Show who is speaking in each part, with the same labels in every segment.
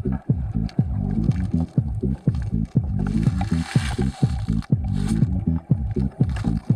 Speaker 1: Thank you.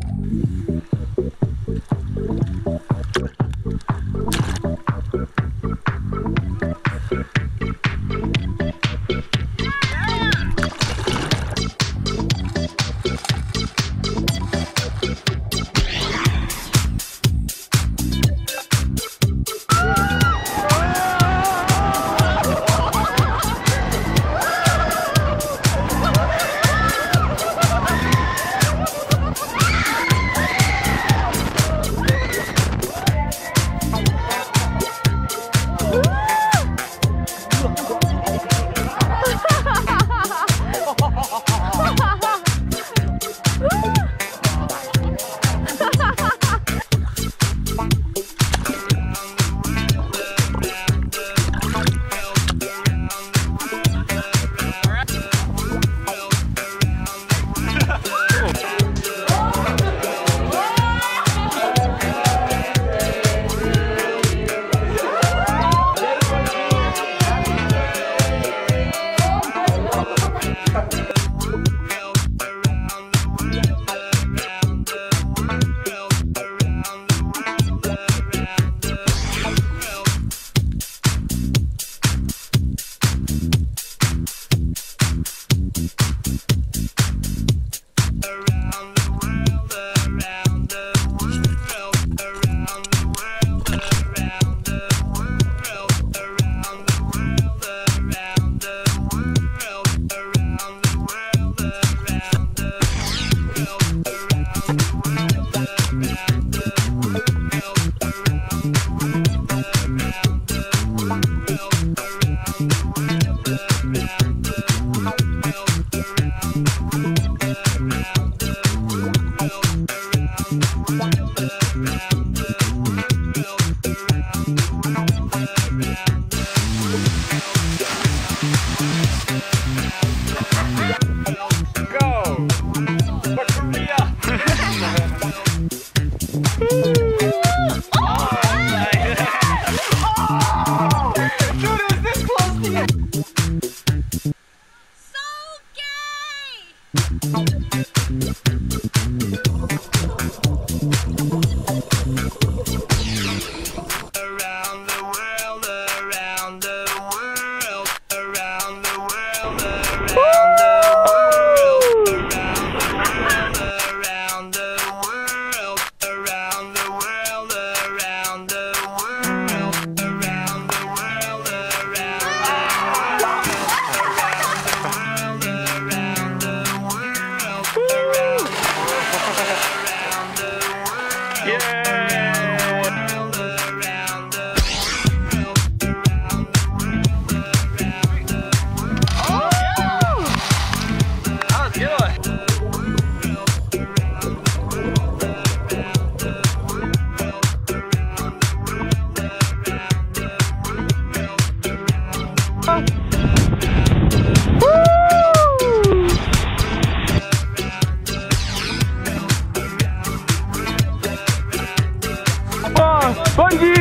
Speaker 1: Thank you. Bom dia!